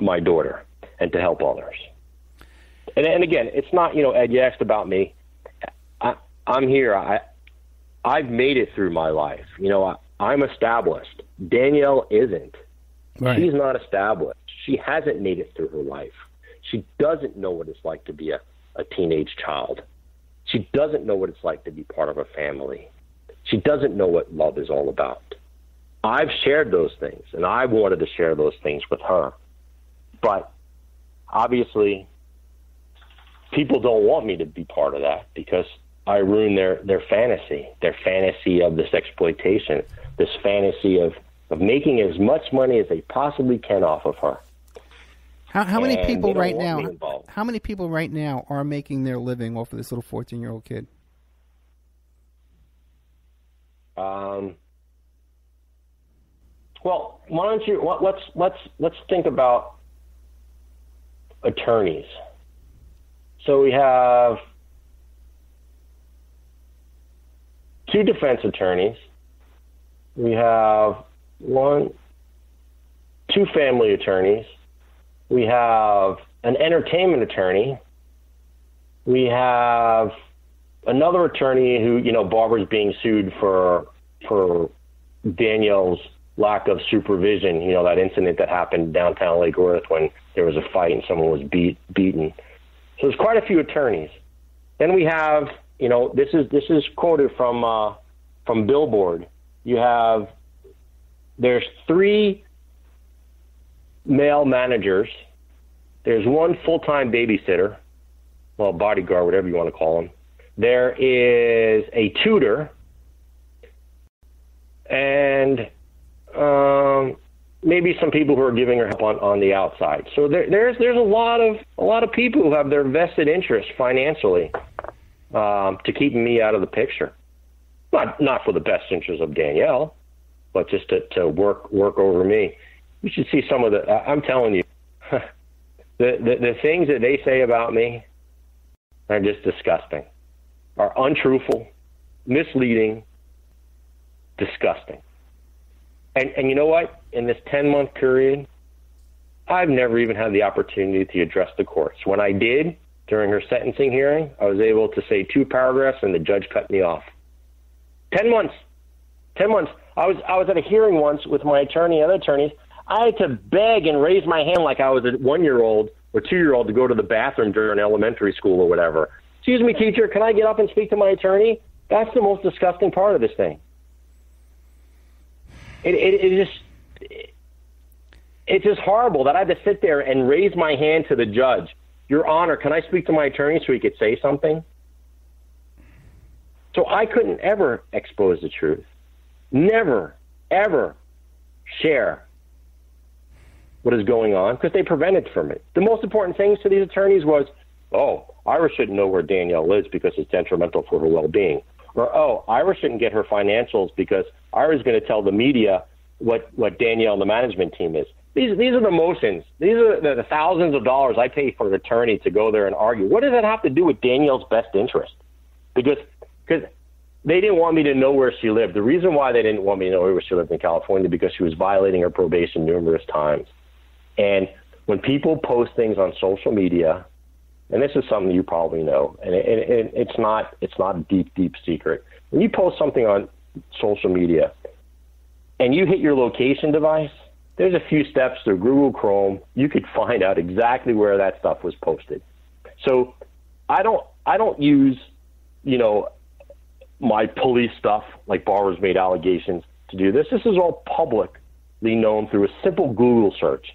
my daughter and to help others. And, and again, it's not, you know, Ed, you asked about me. I, I'm here. I, I've made it through my life. You know, I, I'm established. Danielle isn't. Right. She's not established. She hasn't made it through her life. She doesn't know what it's like to be a, a teenage child. She doesn't know what it's like to be part of a family. She doesn't know what love is all about. I've shared those things, and I wanted to share those things with her. But obviously, people don't want me to be part of that because I ruin their, their fantasy, their fantasy of this exploitation, this fantasy of, of making as much money as they possibly can off of her. How, how many And people right now? How many people right now are making their living off of this little fourteen-year-old kid? Um, well, why don't you let- let's let's let's think about attorneys. So we have two defense attorneys. We have one, two family attorneys. We have an entertainment attorney. We have another attorney who, you know, Barbara's being sued for for Danielle's lack of supervision. You know, that incident that happened downtown Lake Worth when there was a fight and someone was beat beaten. So there's quite a few attorneys. Then we have, you know, this is this is quoted from uh, from Billboard. You have there's three male managers. There's one full time babysitter, well, bodyguard, whatever you want to call him. There is a tutor, and um, maybe some people who are giving her help on, on the outside. So there, there's there's a lot of a lot of people who have their vested interest financially um, to keep me out of the picture. Not not for the best interest of Danielle, but just to, to work work over me. You should see some of the. I'm telling you, the, the the things that they say about me are just disgusting, are untruthful, misleading, disgusting. And and you know what? In this 10 month period, I've never even had the opportunity to address the courts. When I did during her sentencing hearing, I was able to say two paragraphs, and the judge cut me off. 10 months. 10 months. I was I was at a hearing once with my attorney and other attorneys. I had to beg and raise my hand like I was a one year old or two year old to go to the bathroom during elementary school or whatever. Excuse me, teacher, can I get up and speak to my attorney? That's the most disgusting part of this thing. It, it, it just it, it's just horrible that I had to sit there and raise my hand to the judge. Your Honor, can I speak to my attorney so he could say something? So I couldn't ever expose the truth. Never, ever share what is going on because they prevented from it. The most important things to these attorneys was, oh, Ira shouldn't know where Danielle lives because it's detrimental for her well-being, or oh, Ira shouldn't get her financials because Ira's going to tell the media what what Danielle and the management team is. These these are the motions. These are the, the thousands of dollars I pay for an attorney to go there and argue. What does that have to do with Danielle's best interest? Because because they didn't want me to know where she lived. The reason why they didn't want me to know where she lived in California because she was violating her probation numerous times. And when people post things on social media, and this is something you probably know, and it, it, it's not it's not a deep deep secret. When you post something on social media and you hit your location device, there's a few steps through Google Chrome. You could find out exactly where that stuff was posted. So I don't I don't use you know my police stuff like Barbara's made allegations to do this. This is all publicly known through a simple Google search.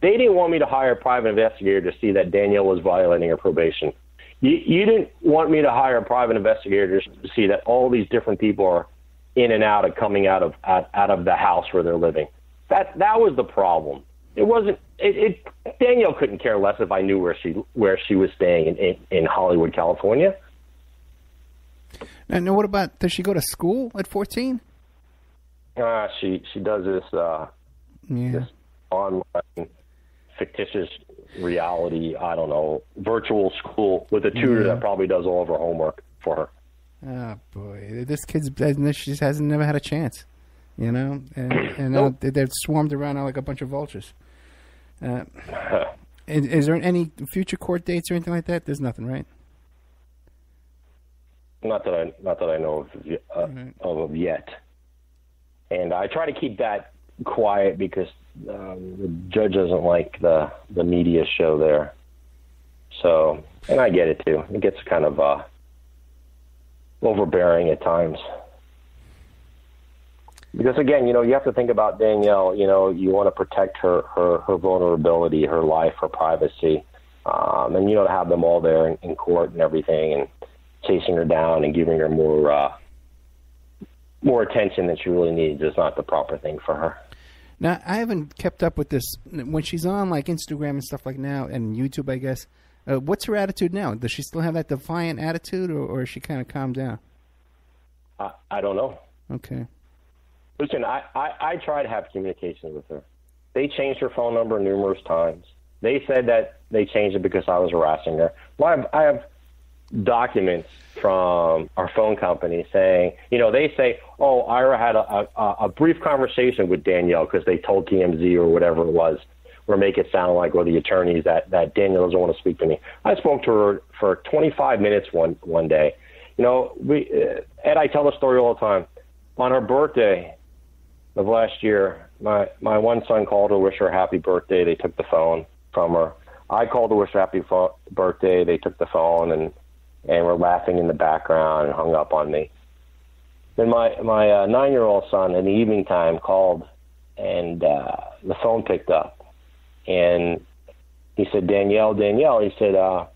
They didn't want me to hire a private investigator to see that Danielle was violating her probation. You, you didn't want me to hire a private investigator to see that all these different people are in and out of coming out of out, out of the house where they're living. That that was the problem. It wasn't. It, it Danielle couldn't care less if I knew where she where she was staying in in, in Hollywood, California. And now, what about does she go to school at fourteen? Uh, she she does this uh, Yeah. this online fictitious reality. I don't know virtual school with a tutor Yeah. that probably does all of her homework for her. Oh boy, this kid's she just hasn't never had a chance, you know, and and Nope. they- they're swarmed around like a bunch of vultures. Uh, is, is there any future court dates or anything like that? There's nothing, right? Not that I not that I know of, uh, of yet. And I try to keep that quiet because um, the judge doesn't like the the media show there. So, and I get it too. It gets kind of uh, overbearing at times. Because again, you know, you have to think about Danielle. You know, you want to protect her her her vulnerability, her life, her privacy, um, and you know to have them all there in, in court and everything, and chasing her down and giving her more uh, more attention than she really needs is not the proper thing for her. Now I haven't kept up with this when she's on like Instagram and stuff like now and YouTube, I guess. Uh, what's her attitude now? Does she still have that defiant attitude, or, or is she kind of calmed down? I, I don't know. Okay. Listen, I, I, I try to have communication with her. They changed her phone number numerous times. They said that they changed it because I was harassing her. Well, I have, I have documents from our phone company saying, you know, they say, oh, Ira had a, a, a brief conversation with Danielle because they told TMZ or whatever it was, or make it sound like, or the attorneys that, that Danielle doesn't want to speak to me. I spoke to her for 25 minutes one, one day. You know, we, uh, Ed, I tell the story all the time. On her birthday of last year, my, my one son called to wish her happy birthday. They took the phone from her. I called to wish her happy pho- birthday. They took the phone and and we were laughing in the background and hung up on me. Then my my uh, nine year old son in the evening time called, and uh, the phone picked up, and he said, Danielle, Danielle. He said, uh,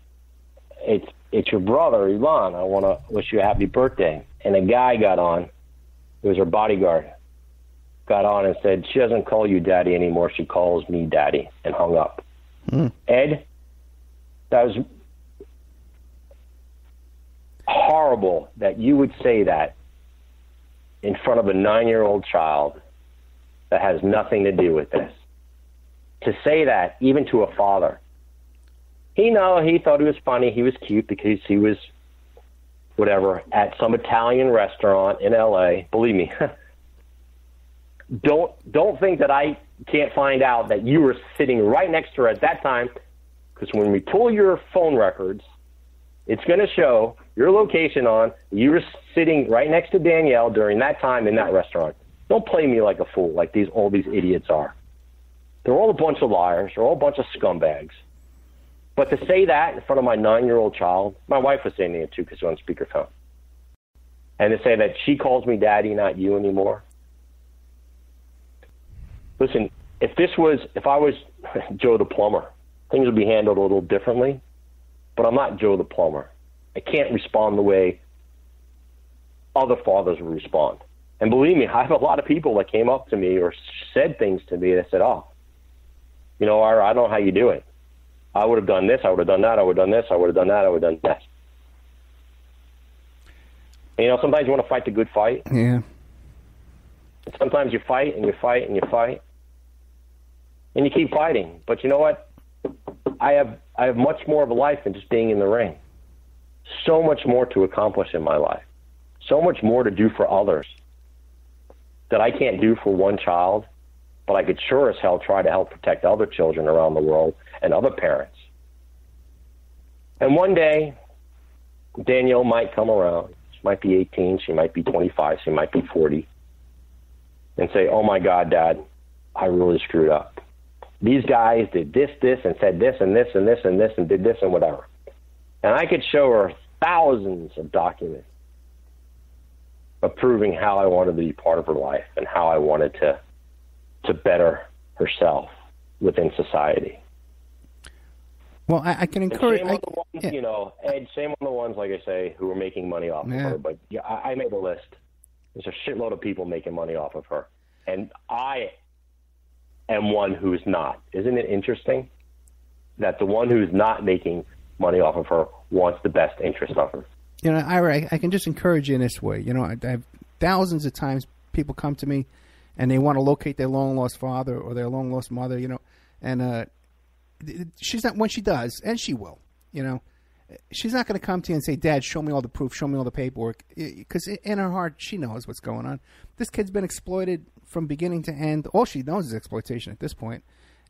it's it's your brother, Ivan. I want to wish you a happy birthday. And a guy got on. It was her bodyguard. Got on and said, she doesn't call you daddy anymore. She calls me daddy, and hung up. Ed, that was horrible that you would say that in front of a nine-year-old child that has nothing to do with this. To say that, even to a father, he know he thought it was funny. He was cute because he was whatever at some Italian restaurant in L.A. Believe me. don't don't think that I can't find out that you were sitting right next to her at that time. Because when we pull your phone records, it's going to show your location on. You were sitting right next to Danielle during that time in that restaurant. Don't play me like a fool, like these all these idiots are. They're all a bunch of liars. They're all a bunch of scumbags. But to say that in front of my nine-year-old child, my wife was saying it too because on speakerphone, and to say that she calls me daddy, not you anymore. Listen, if this was, if I was Joe the plumber, things would be handled a little differently. But I'm not Joe the plumber. I can't respond the way other fathers would respond. And believe me, I have a lot of people that came up to me or said things to me that said, "Oh, you know, Ira, I don't know how you do it. I would have done this. I would have done that. I would have done this. I would have done that. I would have done that." And, you know, sometimes you want to fight the good fight. Yeah. Sometimes you fight and you fight and you fight, and you keep fighting. But you know what? I have I have much more of a life than just being in the ring. So much more to accomplish in my life. So much more to do for others that I can't do for one child, but I could sure as hell try to help protect other children around the world and other parents. And one day, Danielle might come around. She might be 18, she might be 25, she might be 40, and say, Oh my God, Dad, I really screwed up these guys did this, this, and said this, and this, and this, and this, and did this, and whatever. And I could show her thousands of documents of proving how I wanted to be part of her life and how I wanted to to better herself within society. Well, I, I can encourage. I, ones, yeah. you know, Ed, shame on the ones, like I say, who are making money off Yeah. of her. But yeah, I, I made a list. There's a shitload of people making money off of her. And I am one who's not. Isn't it interesting that the one who's not making money off of her wants the best interest of her? you know, Ira, I, I can just encourage you in this way. You know, I, I have thousands of times people come to me and they want to locate their long lost father or their long lost mother. You know, and uh, she's not when she does, and she will. You know, she's not going to come to you and say, "Dad, show me all the proof, show me all the paperwork," because in her heart she knows what's going on. This kid's been exploited from beginning to end. All she knows is exploitation at this point.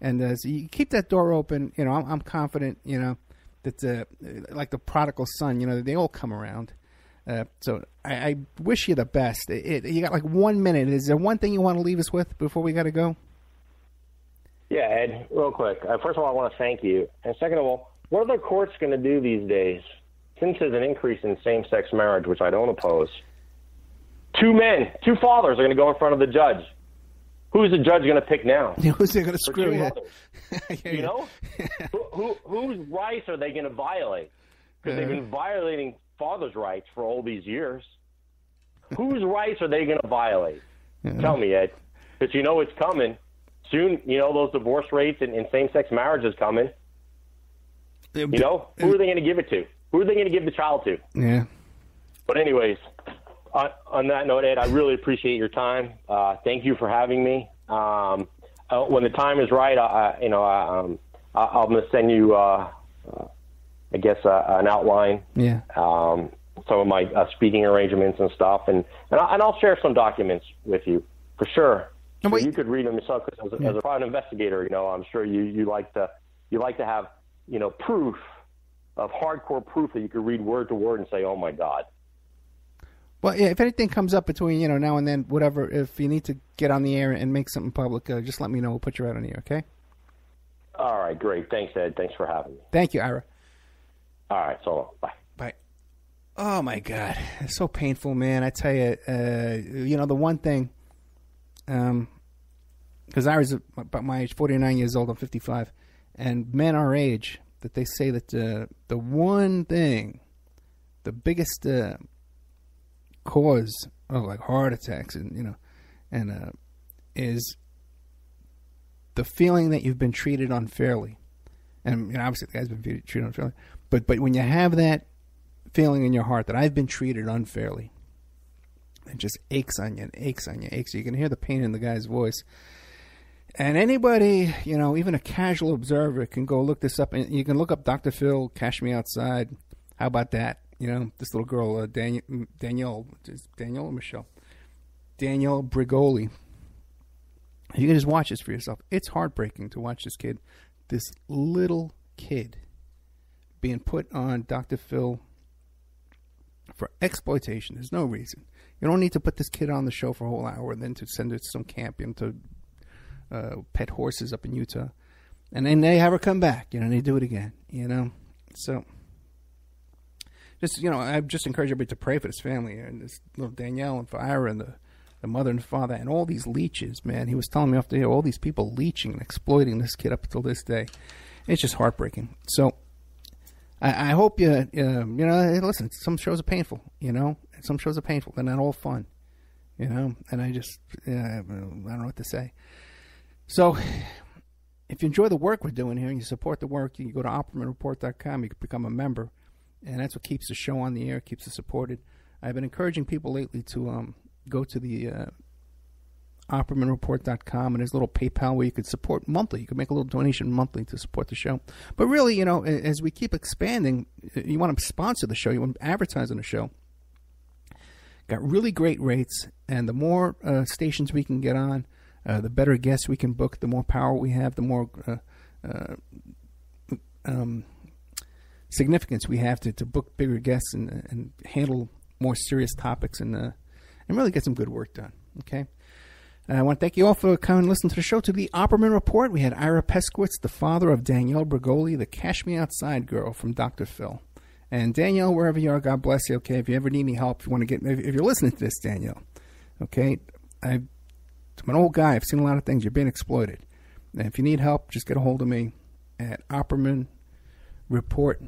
And uh, so you keep that door open. You know, I'm, I'm confident. You know that uh, like the prodigal son. You know, they all come around. Uh, so I, I wish you the best. It, it- you got like one minute. Is there one thing you want to leave us with before we got to go? Yeah, Ed, real quick. Uh, first of all, I want to thank you. And second of all, what are the courts going to do these days? Since there's an increase in same sex marriage, which I don't oppose, two men, two fathers are going to go in front of the judge. Who's the judge going to pick now? Who's they going to screw two you? Know, who, who, whose rights are they going to violate? Because they've uh-huh. been violating fathers' rights for all these years. Whose rights are they going to violate? Uh-huh. Tell me, Ed, because you know it's coming soon. You know those divorce rates and, and same-sex marriage is coming. You know, who are they going to give it to? Who are they going to give the child to? Yeah. But anyways, on, on that note, Ed, I really appreciate your time. Uh, thank you for having me. Um, uh, when the time is right, I, you know, I, um, I, I'm going to send you, uh, uh, I guess, uh, an outline, Yeah. um, some of my uh, speaking arrangements and stuff, and and, I, and I'll share some documents with you for sure. And So wait- you could read them yourself. Because as, a- as a private investigator, you know, I'm sure you you like to you like to have you know proof of hardcore proof that you could read word to word and say, "Oh my God." Well, yeah, if anything comes up between you know now and then, whatever, if you need to get on the air and make something public, uh, just let me know. We'll put you right on the air. Okay. All right, great. Thanks, Ed. Thanks for having me. Thank you, Ira. All right, so long. Bye. Bye. Oh my God, it's so painful, man. I tell you, uh, you know the one thing, um, because I was about my age, 49 years old, I'm 55, and men our age, that they say that uh, the one thing, the biggest uh, cause of like heart attacks and you know, and uh, is the feeling that you've been treated unfairly, and you know, obviously the guy's been treated unfairly, but but when you have that feeling in your heart that I've been treated unfairly, it just aches on you and aches on you, aches. You can hear the pain in the guy's voice. And anybody, you know, even a casual observer can go look this up. And you can look up Dr. Phil, Cash Me Outside. How about that? You know, this little girl, uh, Daniel, Danielle, Danielle or Michelle? Danielle Bregoli. You can just watch this for yourself. It's heartbreaking to watch this kid, this little kid, being put on Dr. Phil for exploitation. There's no reason. You don't need to put this kid on the show for a whole hour and then to send her to some camp know, to uh, pet horses up in Utah. And then they have her come back, you know, and they do it again, you know. So, just, you know, I just encourage everybody to pray for this family and this little Danielle and for Ira and the, the mother and father and all these leeches, man. He was telling me off the air, all these people leeching and exploiting this kid up until this day. It's just heartbreaking. So, I, I hope you, uh, you know, listen, some shows are painful, you know, some shows are painful. They're not all fun, you know, and I just, I don't know what to say. So, if you enjoy the work we're doing here and you support the work, you can go to oppermanreport.com. You can become a member, and that's what keeps the show on the air, keeps it supported. I've been encouraging people lately to um, go to the uh, oppermanreport.com, and there's a little PayPal where you could support monthly. You could make a little donation monthly to support the show. But really, you know, as we keep expanding, you want to sponsor the show, you want to advertise on the show. Got really great rates, and the more uh, stations we can get on, uh, the better guests we can book, the more power we have, the more uh, uh, um, significance we have to, to book bigger guests and, and handle more serious topics and uh, and really get some good work done. Okay. And I want to thank you all for coming and listening to the show. To the Opperman Report, we had Ira Peskowitz, the father of Danielle Bregoli, the Cash Me Outside girl from Dr. Phil. And Danielle, wherever you are, God bless you. Okay, if you ever need any help, if you want to get, if you're listening to this, Danielle, okay, I, I'm an old guy. I've seen a lot of things. You're being exploited. And if you need help, just get a hold of me at Opperman Report